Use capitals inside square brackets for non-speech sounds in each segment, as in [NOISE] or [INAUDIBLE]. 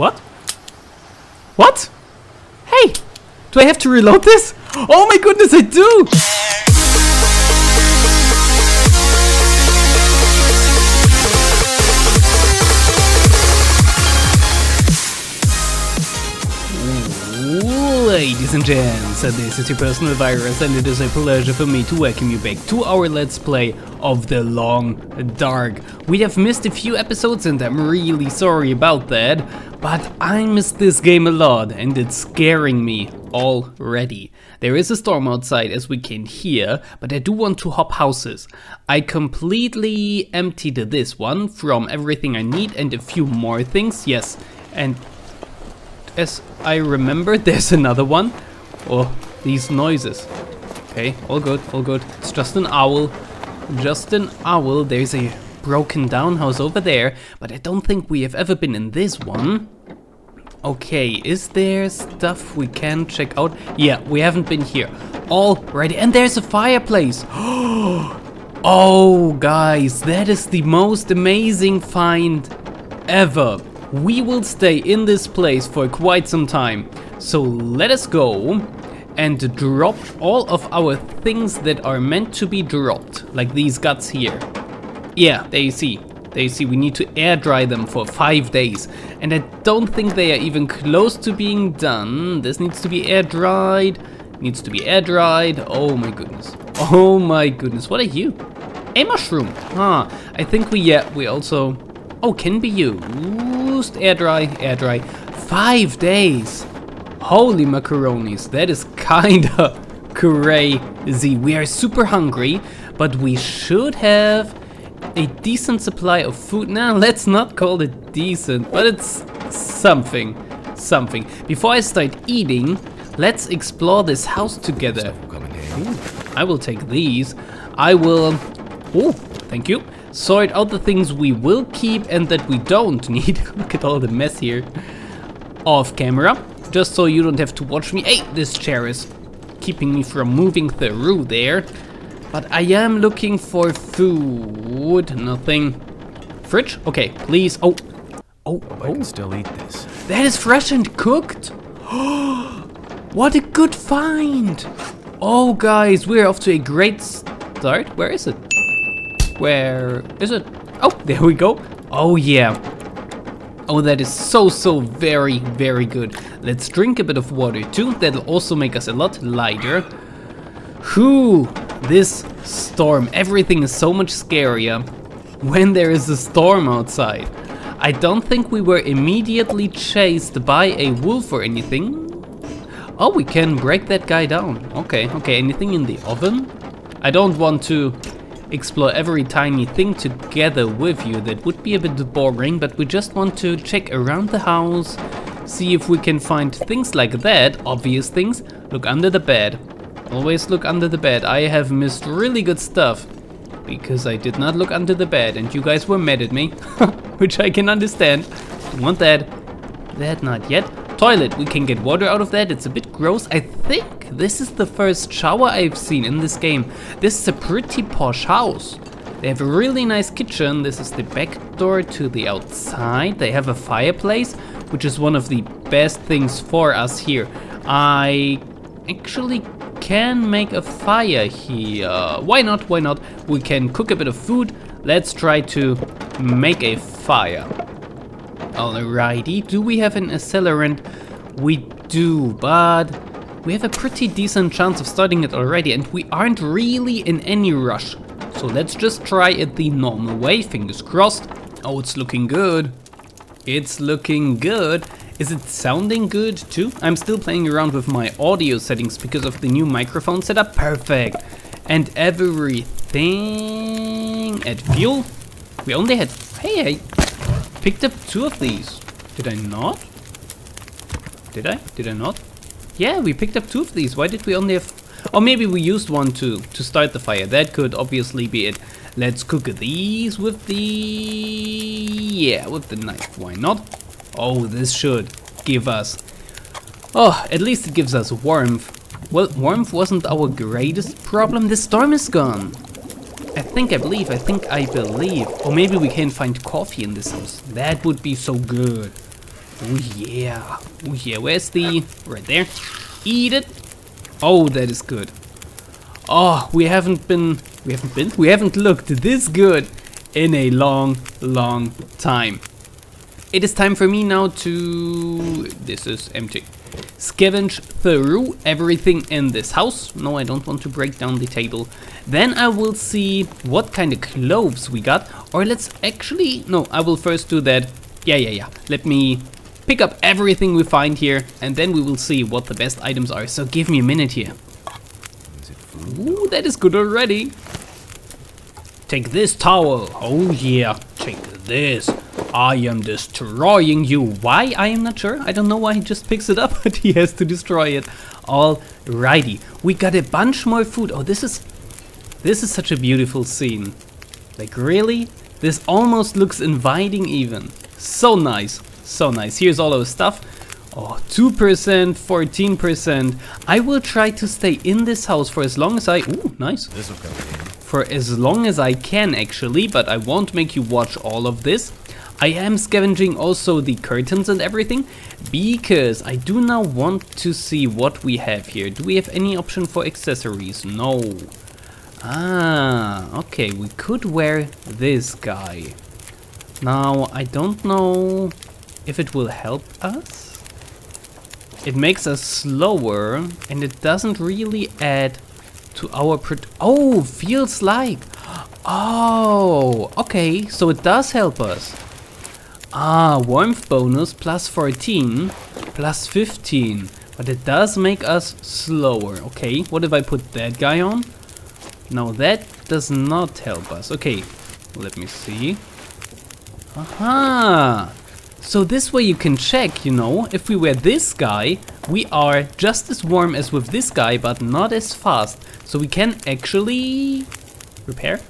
What? What? Hey! Do I have to reload this? Oh my goodness, I do! Ladies and gents, this is your personal virus and it is a pleasure for me to welcome you back to our let's play of The Long Dark. We have missed a few episodes and I'm really sorry about that, but I miss this game a lot and it's scaring me already. There is a storm outside as we can hear, but I do want to hop houses. I completely emptied this one from everything I need and a few more things, yes, and as I remember, [LAUGHS] there's another one. Oh, these noises. Okay, all good, all good. It's just an owl. Just an owl. There's a broken down house over there, but I don't think we have ever been in this one. Okay, is there stuff we can check out? Yeah, we haven't been here. Already, and there's a fireplace. [GASPS] oh, guys, that is the most amazing find ever we will stay in this place for quite some time. So let us go and drop all of our things that are meant to be dropped, like these guts here. Yeah, there you see. There you see, we need to air dry them for five days. And I don't think they are even close to being done. This needs to be air dried. Needs to be air dried. Oh my goodness. Oh my goodness. What are you? A mushroom. Huh. I think we, yeah, we also... Oh, can be used air dry, air dry. Five days! Holy macaronis, that is kinda [LAUGHS] crazy. We are super hungry, but we should have a decent supply of food. Now, let's not call it decent, but it's something, something. Before I start eating, let's explore this house together. Ooh, I will take these. I will... Oh, thank you sort out the things we will keep and that we don't need. [LAUGHS] Look at all the mess here. Off camera, just so you don't have to watch me. Hey, this chair is keeping me from moving through there. But I am looking for food. Nothing. Fridge? Okay, please. Oh. Oh, oh. I can still eat this. That is fresh and cooked. [GASPS] what a good find. Oh, guys, we're off to a great start. Where is it? Where is it? Oh, there we go. Oh, yeah. Oh, that is so, so very, very good. Let's drink a bit of water too. That'll also make us a lot lighter. Whew, this storm. Everything is so much scarier when there is a storm outside. I don't think we were immediately chased by a wolf or anything. Oh, we can break that guy down. Okay, okay, anything in the oven? I don't want to explore every tiny thing together with you. That would be a bit boring, but we just want to check around the house, see if we can find things like that, obvious things. Look under the bed. Always look under the bed. I have missed really good stuff because I did not look under the bed and you guys were mad at me, [LAUGHS] which I can understand. Want that. That not yet. Toilet, we can get water out of that. It's a bit gross. I think this is the first shower I've seen in this game. This is a pretty posh house. They have a really nice kitchen. This is the back door to the outside. They have a fireplace, which is one of the best things for us here. I actually can make a fire here. Why not? Why not? We can cook a bit of food. Let's try to make a fire. Alrighty, do we have an accelerant? We do, but we have a pretty decent chance of starting it already and we aren't really in any rush. So let's just try it the normal way, fingers crossed. Oh, it's looking good. It's looking good. Is it sounding good too? I'm still playing around with my audio settings because of the new microphone setup. Perfect. And everything at fuel. We only had, hey, I picked up two of these. Did I not? Did I? Did I not? Yeah, we picked up two of these. Why did we only have... Or maybe we used one to, to start the fire. That could obviously be it. Let's cook these with the... Yeah, with the knife. Why not? Oh, this should give us... Oh, at least it gives us warmth. Well, warmth wasn't our greatest problem. The storm is gone. I think I believe, I think I believe. Or maybe we can find coffee in this house. That would be so good. Oh yeah. Oh yeah. Where's the... Right there. Eat it. Oh, that is good. Oh, we haven't been... We haven't been? We haven't looked this good in a long, long time. It is time for me now to... This is empty. Scavenge through everything in this house. No, I don't want to break down the table. Then I will see what kind of clothes we got. Or let's actually... No, I will first do that. Yeah, yeah, yeah. Let me pick up everything we find here. And then we will see what the best items are. So give me a minute here. Ooh, that is good already. Take this towel. Oh yeah, take this. I am destroying you. Why? I am not sure. I don't know why he just picks it up, [LAUGHS] but he has to destroy it. Alrighty. We got a bunch more food. Oh, this is... This is such a beautiful scene. Like, really? This almost looks inviting even. So nice. So nice. Here's all our stuff. Oh, 2%, 14%. I will try to stay in this house for as long as I... Ooh, nice. This will come. For as long as I can actually, but I won't make you watch all of this. I am scavenging also the curtains and everything, because I do now want to see what we have here. Do we have any option for accessories? No. Ah, okay, we could wear this guy. Now, I don't know if it will help us. It makes us slower and it doesn't really add to our pro- Oh, feels like. Oh, okay, so it does help us. Ah, warmth bonus plus 14 plus 15. But it does make us slower. Okay, what if I put that guy on? No, that does not help us. Okay, let me see. Aha! So this way you can check, you know, if we wear this guy, we are just as warm as with this guy, but not as fast. So we can actually repair?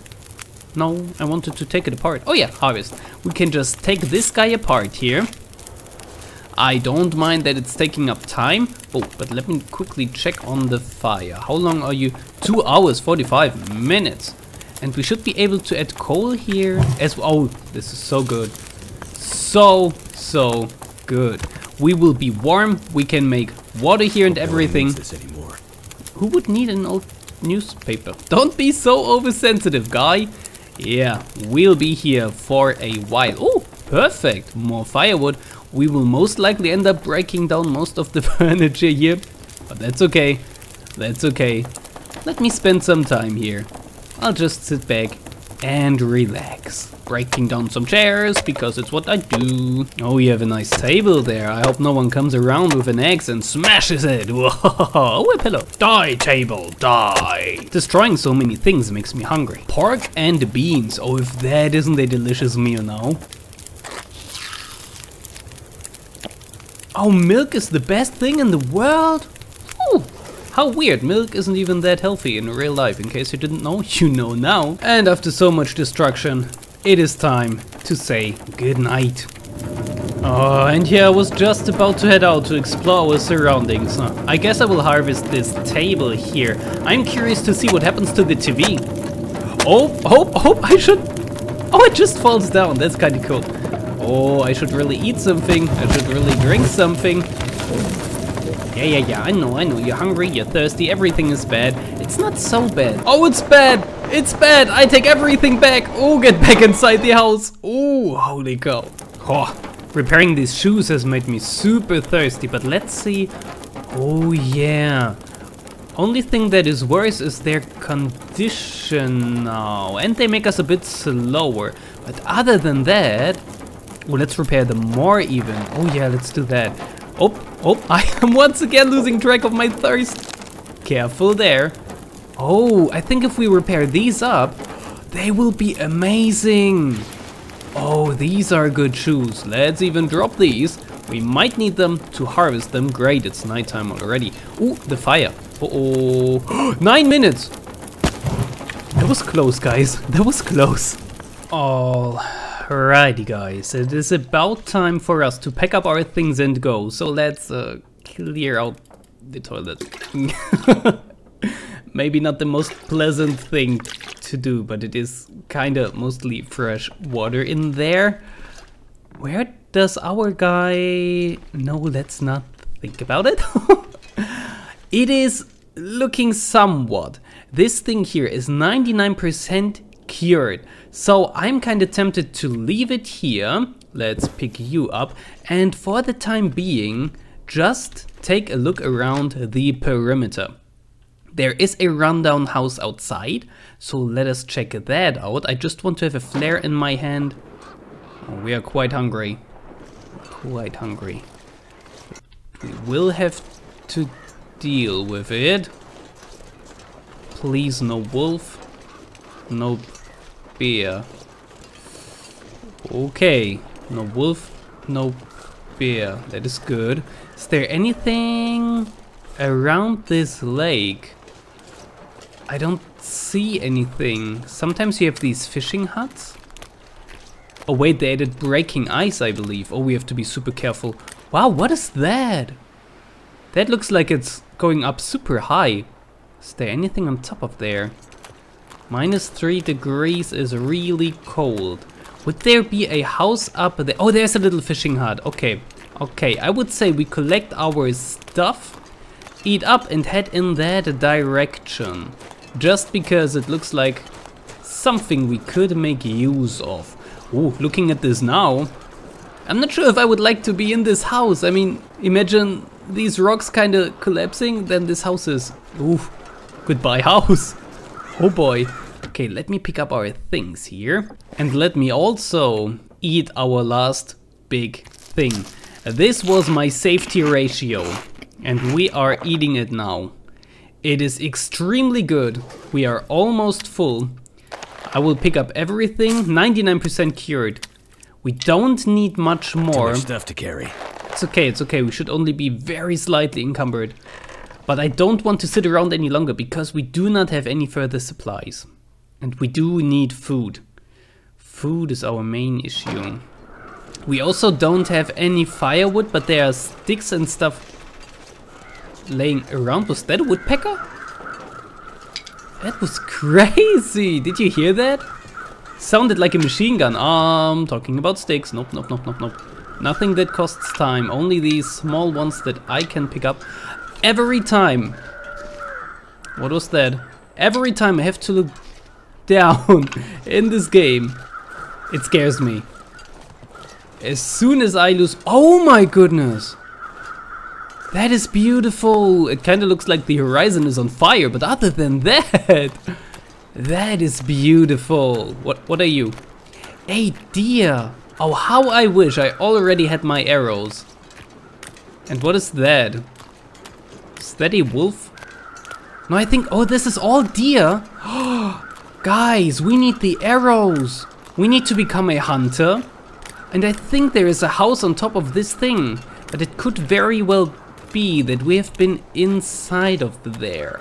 No, I wanted to take it apart. Oh yeah, harvest. We can just take this guy apart here. I don't mind that it's taking up time. Oh, but let me quickly check on the fire. How long are you? Two hours, 45 minutes. And we should be able to add coal here as well. Oh, this is so good. So, so good. We will be warm. We can make water here and everything. No one needs this anymore. Who would need an old newspaper? [LAUGHS] Don't be so oversensitive, guy. Yeah, we'll be here for a while. Oh, perfect. More firewood. We will most likely end up breaking down most of the [LAUGHS] furniture here. But that's okay. That's okay. Let me spend some time here. I'll just sit back and relax. Breaking down some chairs, because it's what I do. Oh, you have a nice table there. I hope no one comes around with an axe and smashes it. [LAUGHS] Whoa, oh, a pillow. Die, table, die. Destroying so many things makes me hungry. Pork and beans. Oh, if that isn't a delicious meal now. Oh, milk is the best thing in the world? How weird, milk isn't even that healthy in real life, in case you didn't know, [LAUGHS] you know now. And after so much destruction, it is time to say goodnight. Oh, ah, and yeah, I was just about to head out to explore our surroundings. I guess I will harvest this table here. I'm curious to see what happens to the TV. Oh, oh, oh, I should... Oh, it just falls down, that's kinda cool. Oh, I should really eat something. I should really drink something. Yeah, yeah, yeah, I know, I know. You're hungry, you're thirsty, everything is bad. It's not so bad. Oh, it's bad! It's bad! I take everything back! Oh, get back inside the house! Oh, holy cow. Oh, repairing these shoes has made me super thirsty, but let's see. Oh, yeah. Only thing that is worse is their condition now. And they make us a bit slower. But other than that... Oh, let's repair them more even. Oh yeah, let's do that. Oh, oh, [LAUGHS] I am once again losing track of my thirst. Careful there. Oh, I think if we repair these up, they will be amazing. Oh, these are good shoes. Let's even drop these. We might need them to harvest them. Great, it's nighttime already. Ooh, the fire. Uh oh [GASPS] Nine minutes! That was close, guys. That was close. Alrighty, guys. It is about time for us to pack up our things and go. So let's uh, clear out the toilet. [LAUGHS] Maybe not the most pleasant thing to do, but it is kind of mostly fresh water in there. Where does our guy... No, let's not think about it. [LAUGHS] it is looking somewhat. This thing here is 99% cured. So I'm kind of tempted to leave it here. Let's pick you up. And for the time being, just take a look around the perimeter. There is a rundown house outside, so let us check that out. I just want to have a flare in my hand. Oh, we are quite hungry. Quite hungry. We will have to deal with it. Please no wolf. No bear. Okay. No wolf, no bear. That is good. Is there anything around this lake? I don't see anything. Sometimes you have these fishing huts. Oh wait, they added breaking ice, I believe. Oh, we have to be super careful. Wow, what is that? That looks like it's going up super high. Is there anything on top of there? Minus 3 degrees is really cold. Would there be a house up there? Oh, there's a little fishing hut. Okay, okay. I would say we collect our stuff, eat up and head in that direction just because it looks like something we could make use of. Ooh, looking at this now, I'm not sure if I would like to be in this house. I mean, imagine these rocks kind of collapsing, then this house is... Ooh, goodbye [LAUGHS] house. Oh boy. Okay, let me pick up our things here. And let me also eat our last big thing. This was my safety ratio. And we are eating it now. It is extremely good. We are almost full. I will pick up everything, 99% cured. We don't need much more. Too much stuff to carry. It's okay, it's okay. We should only be very slightly encumbered. But I don't want to sit around any longer because we do not have any further supplies. And we do need food. Food is our main issue. We also don't have any firewood, but there are sticks and stuff laying around. Was that a woodpecker? That was [LAUGHS] crazy! Did you hear that? Sounded like a machine gun. Um, talking about sticks. Nope, nope, nope, nope, nope. Nothing that costs time. Only these small ones that I can pick up every time. What was that? Every time I have to look [LAUGHS] down [LAUGHS] in this game, it scares me. As soon as I lose... Oh my goodness! That is beautiful. It kind of looks like the horizon is on fire, but other than [LAUGHS] that, that is beautiful. What what are you? A deer. Oh, how I wish I already had my arrows. And what is that? That a wolf? No, I think, oh, this is all deer. [GASPS] Guys, we need the arrows. We need to become a hunter. And I think there is a house on top of this thing. But it could very well be that we have been inside of there.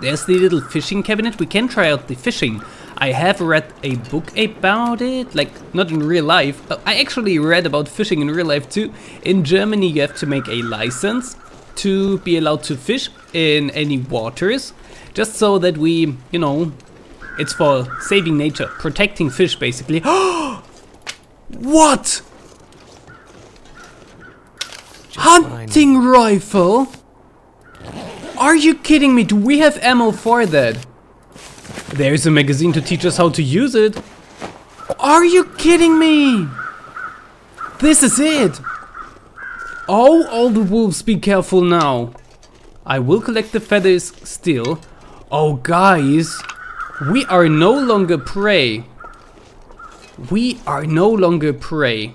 There's the little fishing cabinet. We can try out the fishing. I have read a book about it, like not in real life. Oh, I actually read about fishing in real life too. In Germany you have to make a license to be allowed to fish in any waters. Just so that we, you know, it's for saving nature, protecting fish basically. [GASPS] what? Hunting fine. rifle? Are you kidding me? Do we have ammo for that? There's a magazine to teach us how to use it. Are you kidding me? This is it. Oh, all the wolves, be careful now. I will collect the feathers still. Oh, guys. We are no longer prey. We are no longer prey.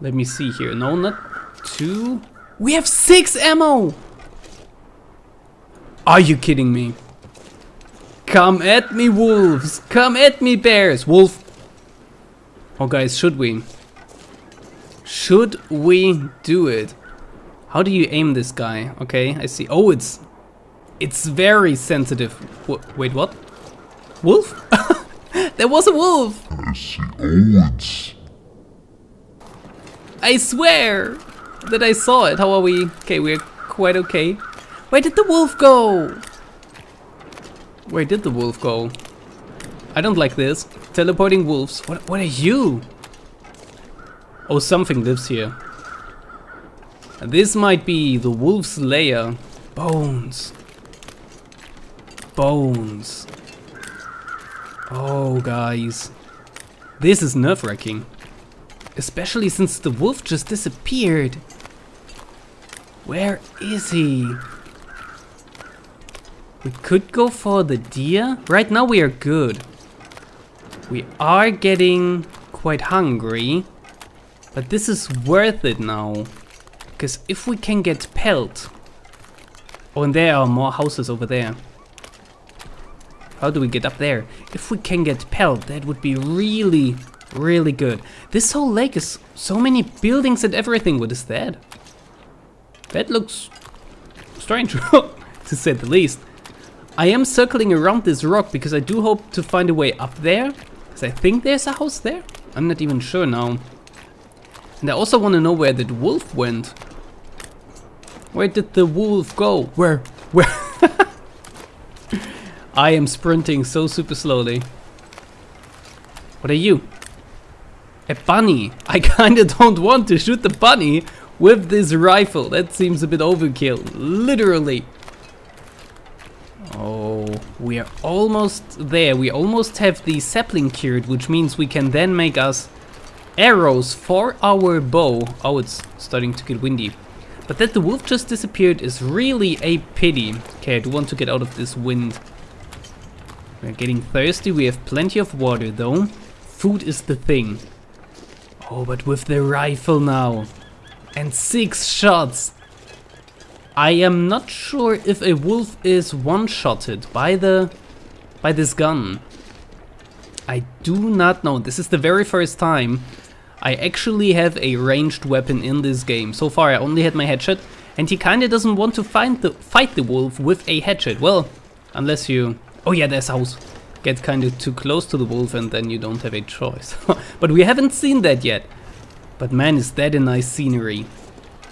Let me see here. No, not two. We have six ammo! Are you kidding me? Come at me, wolves! Come at me, bears! Wolf! Oh, guys, should we? Should we do it? How do you aim this guy? Okay, I see. Oh, it's... It's very sensitive. W wait, what? Wolf? [LAUGHS] there was a wolf! I see. Oh, it's... I swear! that I saw it. How are we? Okay, we're quite okay. Where did the wolf go? Where did the wolf go? I don't like this. Teleporting wolves. What, what are you? Oh, something lives here. This might be the wolf's lair. Bones. Bones. Oh, guys. This is nerve-wracking. Especially since the wolf just disappeared. Where is he? We could go for the deer. Right now we are good. We are getting quite hungry. But this is worth it now. Because if we can get pelt... Oh, and there are more houses over there. How do we get up there? If we can get pelt, that would be really, really good. This whole lake is so many buildings and everything. What is that? That looks strange, [LAUGHS] to say the least. I am circling around this rock because I do hope to find a way up there. Because I think there's a house there. I'm not even sure now. And I also want to know where that wolf went. Where did the wolf go? Where? Where? [LAUGHS] I am sprinting so super slowly. What are you? A bunny. I kinda don't want to shoot the bunny with this rifle. That seems a bit overkill. Literally. Oh, we are almost there. We almost have the sapling cured, which means we can then make us arrows for our bow. Oh, it's starting to get windy. But that the wolf just disappeared is really a pity. Okay, I do want to get out of this wind. We're getting thirsty. We have plenty of water though. Food is the thing. Oh, but with the rifle now. And six shots. I am not sure if a wolf is one-shotted by the by this gun. I do not know. This is the very first time I actually have a ranged weapon in this game. So far I only had my hatchet and he kinda doesn't want to find the fight the wolf with a hatchet. Well, unless you... Oh yeah, there's a house. Get kinda too close to the wolf and then you don't have a choice. [LAUGHS] but we haven't seen that yet. But man, is that a nice scenery.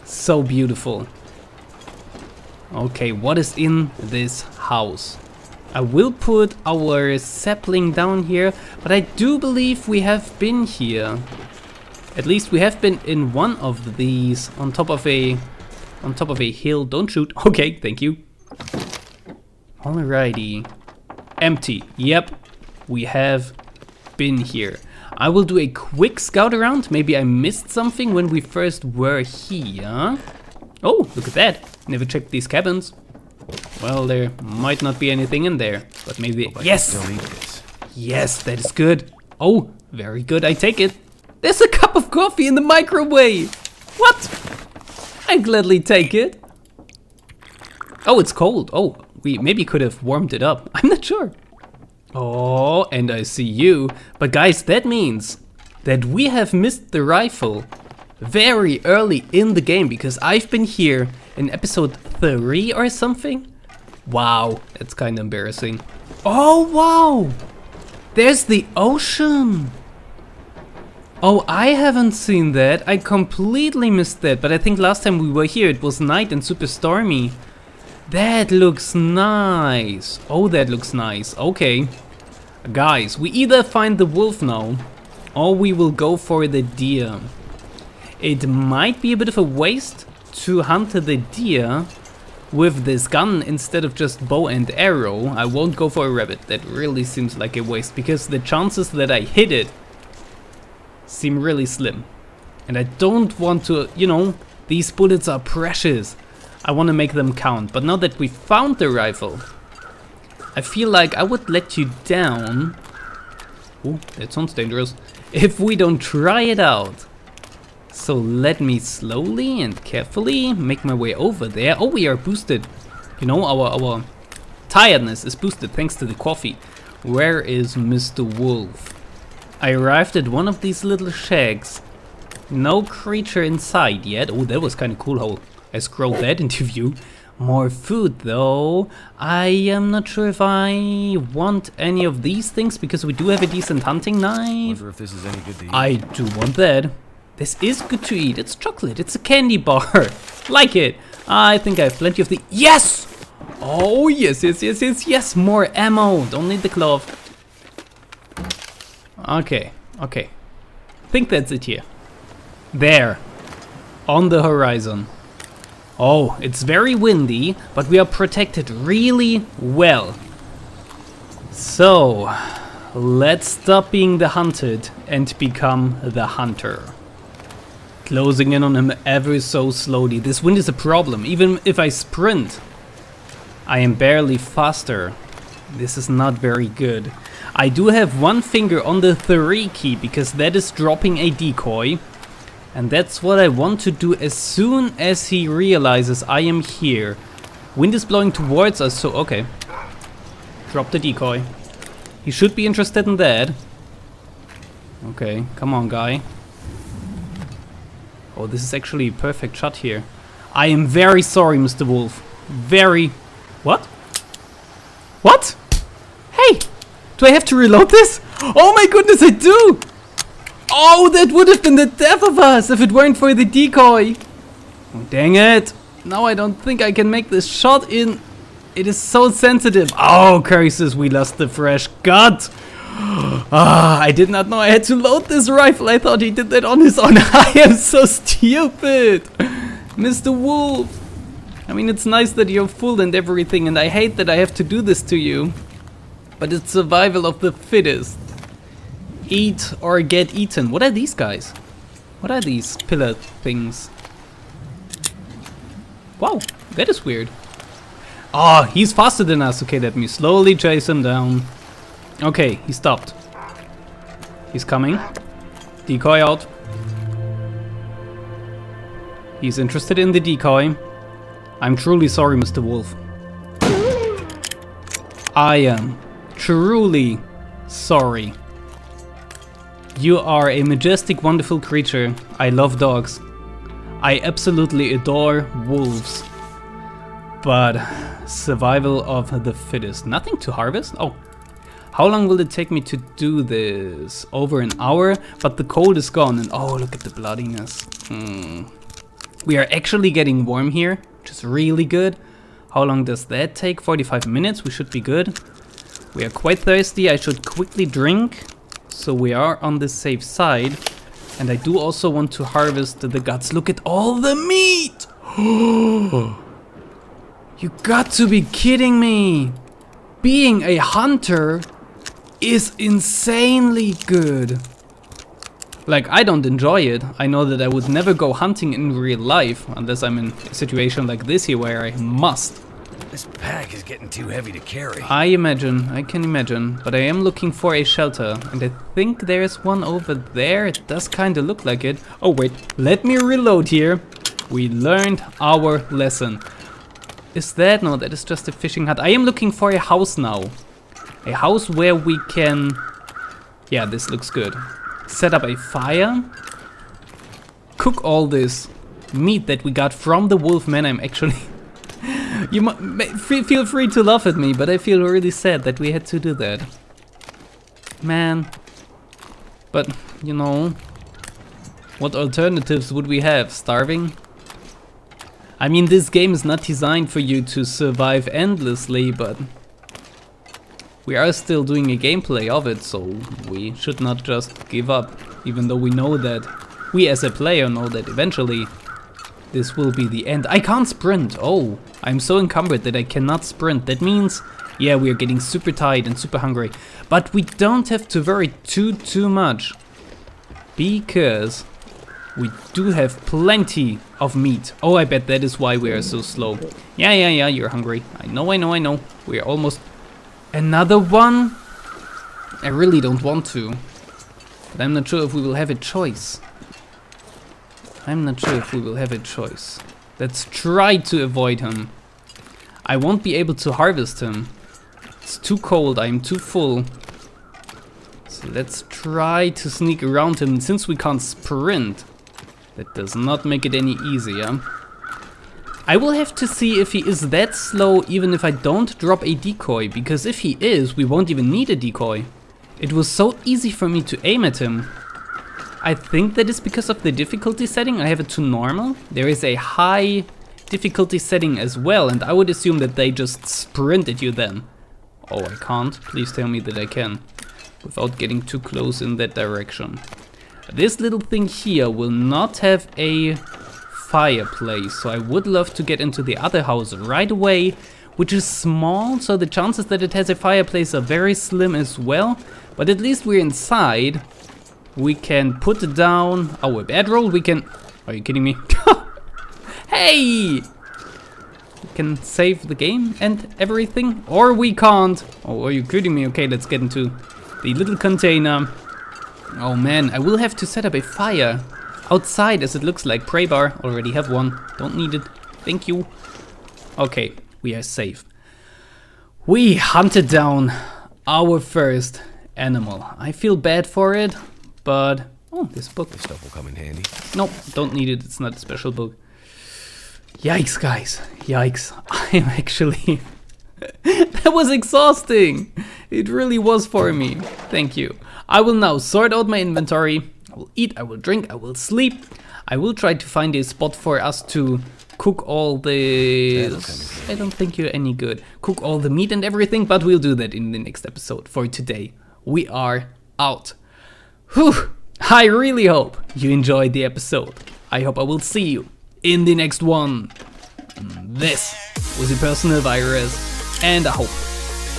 So beautiful. Okay, what is in this house? I will put our sapling down here, but I do believe we have been here. At least we have been in one of these on top of a on top of a hill. Don't shoot. [LAUGHS] Okay, thank you. Alrighty. Empty. Yep, we have been here. I will do a quick scout around. Maybe I missed something when we first were here. Oh, look at that. Never checked these cabins. Well, there might not be anything in there, but maybe... Yes! Yes, that is good. Oh, very good, I take it. There's a cup of coffee in the microwave! What? I gladly take it. Oh, it's cold. Oh, we maybe could have warmed it up. [LAUGHS] I'm not sure. Oh, and I see you. But guys, that means that we have missed the rifle very early in the game because I've been here in episode 3 or something. Wow, that's kind of embarrassing. Oh, wow! There's the ocean! Oh, I haven't seen that. I completely missed that, but I think last time we were here it was night and super stormy. That looks nice. Oh, that looks nice. Okay. Guys, we either find the wolf now, or we will go for the deer. It might be a bit of a waste to hunt the deer with this gun instead of just bow and arrow. I won't go for a rabbit, that really seems like a waste because the chances that I hit it seem really slim. And I don't want to, you know, these bullets are precious. I want to make them count. But now that we found the rifle, I feel like I would let you down. Oh, that sounds dangerous. If we don't try it out. So let me slowly and carefully make my way over there. Oh, we are boosted. You know, our, our tiredness is boosted thanks to the coffee. Where is Mr. Wolf? I arrived at one of these little shacks. No creature inside yet. Oh, that was kind of cool how I scrolled that [LAUGHS] into view. More food though. I am not sure if I want any of these things because we do have a decent hunting knife. Wonder if this is any good to eat. I do want that. This is good to eat. It's chocolate. It's a candy bar. [LAUGHS] like it. I think I have plenty of the... Yes! Oh, yes, yes, yes, yes, yes. More ammo. Don't need the glove. Okay, okay. I think that's it here. There. On the horizon. Oh, it's very windy, but we are protected really well. So, let's stop being the hunted and become the hunter. Closing in on him ever so slowly. This wind is a problem, even if I sprint. I am barely faster. This is not very good. I do have one finger on the 3 key because that is dropping a decoy. And that's what I want to do as soon as he realizes I am here. Wind is blowing towards us, so okay. Drop the decoy. He should be interested in that. Okay, come on guy. Oh, this is actually a perfect shot here. I am very sorry, Mr. Wolf. Very... What? What? Do I have to reload this? Oh my goodness, I do! Oh, that would have been the death of us if it weren't for the decoy. Oh, dang it. Now I don't think I can make this shot in. It is so sensitive. Oh, curses, we lost the fresh gut. [GASPS] Ah, I did not know I had to load this rifle. I thought he did that on his own. [LAUGHS] I am so stupid. Mr. Wolf. I mean, it's nice that you're full and everything, and I hate that I have to do this to you. But it's survival of the fittest. Eat or get eaten. What are these guys? What are these pillar things? Wow, that is weird. Oh, he's faster than us. Okay, let me slowly chase him down. Okay, he stopped. He's coming. Decoy out. He's interested in the decoy. I'm truly sorry, Mr. Wolf. I am truly sorry. You are a majestic, wonderful creature. I love dogs. I absolutely adore wolves. But survival of the fittest. Nothing to harvest? Oh. How long will it take me to do this? Over an hour? But the cold is gone and oh, look at the bloodiness. Hmm. We are actually getting warm here, which is really good. How long does that take? 45 minutes, we should be good. We are quite thirsty, I should quickly drink. So we are on the safe side. And I do also want to harvest the guts. Look at all the meat! [GASPS] you got to be kidding me! Being a hunter is insanely good. Like, I don't enjoy it. I know that I would never go hunting in real life, unless I'm in a situation like this here where I must. This pack is getting too heavy to carry. I imagine, I can imagine, but I am looking for a shelter, and I think there's one over there. It does kinda look like it. Oh wait, let me reload here. We learned our lesson. Is that? No, that is just a fishing hut. I am looking for a house now. A house where we can... Yeah, this looks good. Set up a fire. Cook all this meat that we got from the wolf man. I'm actually... you feel free to laugh at me, but I feel really sad that we had to do that. Man. But, you know... What alternatives would we have? Starving? I mean, this game is not designed for you to survive endlessly, but... We are still doing a gameplay of it, so we should not just give up, even though we know that... We as a player know that eventually this will be the end. I can't sprint. Oh, I'm so encumbered that I cannot sprint. That means, yeah, we are getting super tired and super hungry. But we don't have to worry too, too much. Because we do have plenty of meat. Oh, I bet that is why we are so slow. Yeah, yeah, yeah, you're hungry. I know, I know, I know. We are almost... Another one? I really don't want to. But I'm not sure if we will have a choice. I'm not sure if we will have a choice. Let's try to avoid him. I won't be able to harvest him. It's too cold, I'm too full. So let's try to sneak around him. Since we can't sprint, that does not make it any easier. I will have to see if he is that slow even if I don't drop a decoy, because if he is, we won't even need a decoy. It was so easy for me to aim at him. I think that is because of the difficulty setting. I have it to normal. There is a high difficulty setting as well, and I would assume that they just sprint at you then. Oh, I can't. Please tell me that I can. Without getting too close in that direction. This little thing here will not have a fireplace, so I would love to get into the other house right away, which is small, so the chances that it has a fireplace are very slim as well. But at least we're inside. We can put down our bedroll. We can... Are you kidding me? [LAUGHS] hey! We can save the game and everything. Or we can't. Oh, are you kidding me? Okay, let's get into the little container. Oh man, I will have to set up a fire outside as it looks like. Pray bar, already have one. Don't need it. Thank you. Okay, we are safe. We hunted down our first animal. I feel bad for it, but... Oh, this book. This stuff will come in handy. Nope, don't need it. It's not a special book. Yikes, guys. Yikes. [LAUGHS] I'm actually... [LAUGHS] that was exhausting. It really was for me. Thank you. I will now sort out my inventory. I will eat, I will drink, I will sleep. I will try to find a spot for us to cook all the... I don't think you're any good. Cook all the meat and everything, but we'll do that in the next episode. For today, we are out. Whew! I really hope you enjoyed the episode. I hope I will see you in the next one. This was a personal virus, and I hope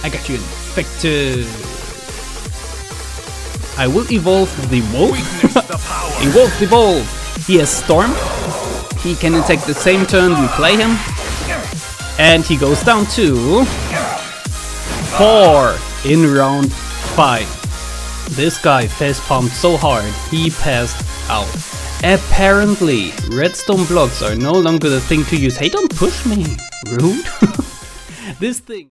I got you infected. I will evolve the wolf. [LAUGHS] evolve the wolf. He has storm. He can attack the same turn we play him. And he goes down to four in round five. This guy face pumped so hard he passed out. Apparently, redstone blocks are no longer the thing to use. Hey, don't push me. Rude. [LAUGHS] this thing.